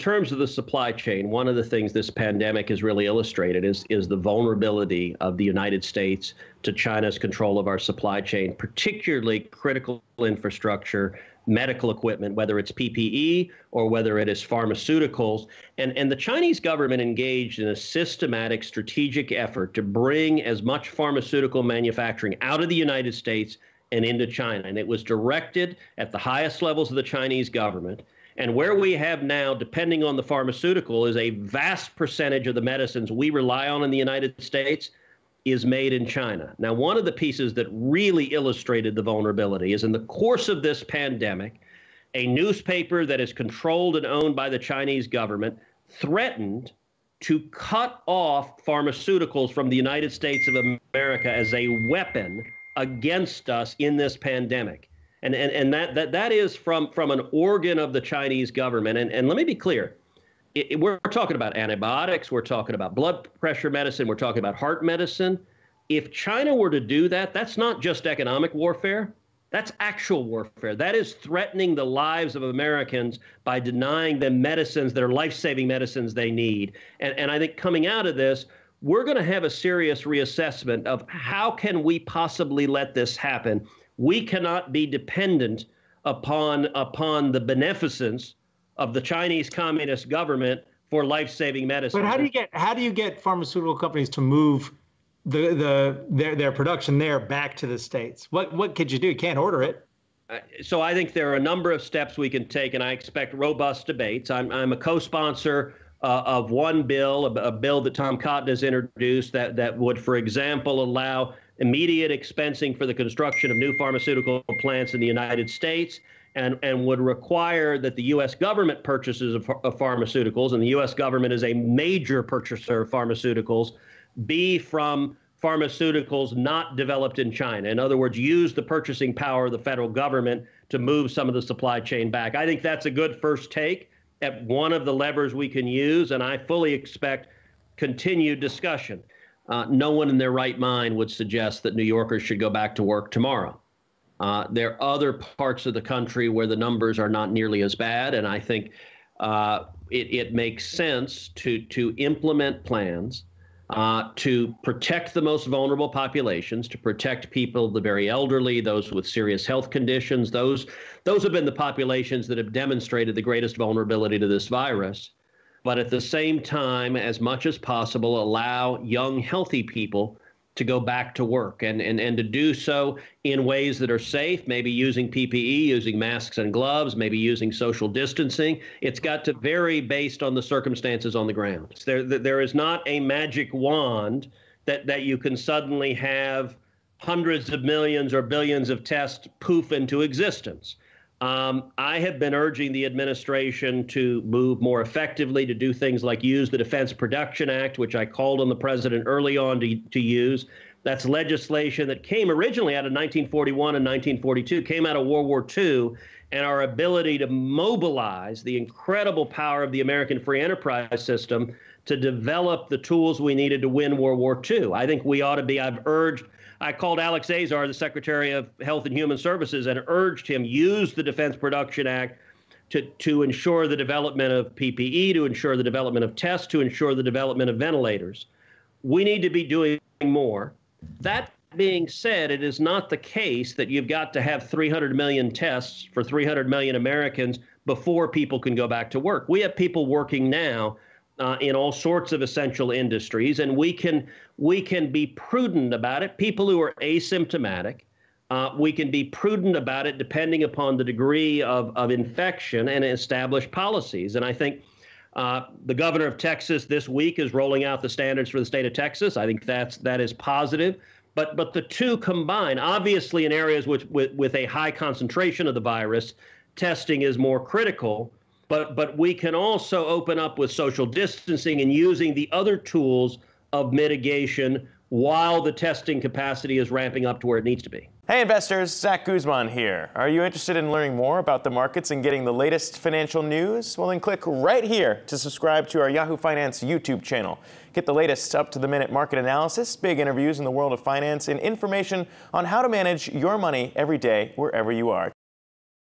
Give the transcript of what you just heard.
terms of the supply chain, one of the things this pandemic has really illustrated is, is the vulnerability of the United States to China's control of our supply chain, particularly critical infrastructure, medical equipment, whether it's PPE or whether it is pharmaceuticals. And, and the Chinese government engaged in a systematic strategic effort to bring as much pharmaceutical manufacturing out of the United States and into China. And it was directed at the highest levels of the Chinese government. And where we have now, depending on the pharmaceutical, is a vast percentage of the medicines we rely on in the United States is made in China. Now, one of the pieces that really illustrated the vulnerability is in the course of this pandemic, a newspaper that is controlled and owned by the Chinese government threatened to cut off pharmaceuticals from the United States of America as a weapon against us in this pandemic. And, and, and that, that, that is from, from an organ of the Chinese government. And, and let me be clear it, it, we're talking about antibiotics, we're talking about blood pressure medicine, we're talking about heart medicine. If China were to do that, that's not just economic warfare. That's actual warfare. That is threatening the lives of Americans by denying them medicines that are life saving medicines they need. And, and I think coming out of this, we're going to have a serious reassessment of how can we possibly let this happen. We cannot be dependent upon upon the beneficence of the Chinese Communist government for life-saving medicine. But how do you get how do you get pharmaceutical companies to move the the their their production there back to the states? What what could you do? You can't order it. Uh, so I think there are a number of steps we can take, and I expect robust debates. I'm I'm a co-sponsor uh, of one bill, a, a, bill that Tom Cotton has introduced that that would, for example, allow immediate expensing for the construction of new pharmaceutical plants in the United States and, and would require that the U.S. government purchases of, of, pharmaceuticals, and the U.S. government is a major purchaser of pharmaceuticals, be from pharmaceuticals not developed in China. In other words, use the purchasing power of the federal government to move some of the supply chain back. I think that's a good first take at one of the levers we can use, and I fully expect continued discussion. Uh, no one in their right mind would suggest that New Yorkers should go back to work tomorrow. Uh, there are other parts of the country where the numbers are not nearly as bad, and I think uh, it, it, makes sense to to implement plans uh, to protect the most vulnerable populations, to protect people, the very elderly, those with serious health conditions. Those those have been the populations that have demonstrated the greatest vulnerability to this virus. But at the same time, as much as possible, allow young, healthy people to go back to work and, and, and to do so in ways that are safe, maybe using PPE, using masks and gloves, maybe using social distancing. It's got to vary based on the circumstances on the ground. There, there is not a magic wand that, that you can suddenly have hundreds of millions or billions of tests poof into existence. Um, I have been urging the administration to move more effectively to do things like use the Defense Production Act, which I called on the president early on to, to use. That's legislation that came originally out of 1941 and 1942, came out of World War II, and our ability to mobilize the incredible power of the American free enterprise system to develop the tools we needed to win World War II. I think we ought to be, I've urged I called Alex Azar, the Secretary of Health and Human Services, and urged him use the Defense Production Act to, to ensure the development of PPE, to ensure the development of tests, to ensure the development of ventilators. We need to be doing more. That being said, it is not the case that you've got to have 300 million tests for 300 million Americans before people can go back to work. We have people working now uh, in all sorts of essential industries, and we can we can be prudent about it. People who are asymptomatic, uh, we can be prudent about it depending upon the degree of, of infection and establish policies. And I think uh, the governor of Texas this week is rolling out the standards for the state of Texas. I think that's that is positive. But but the two combine. Obviously, in areas with, with, with a high concentration of the virus, testing is more critical but but we can also open up with social distancing and using the other tools of mitigation while the testing capacity is ramping up to where it needs to be. Hey investors, Zach Guzman here. Are you interested in learning more about the markets and getting the latest financial news? Well, then click right here to subscribe to our Yahoo Finance YouTube channel. Get the latest up to the minute market analysis, big interviews in the world of finance, and information on how to manage your money every day wherever you are.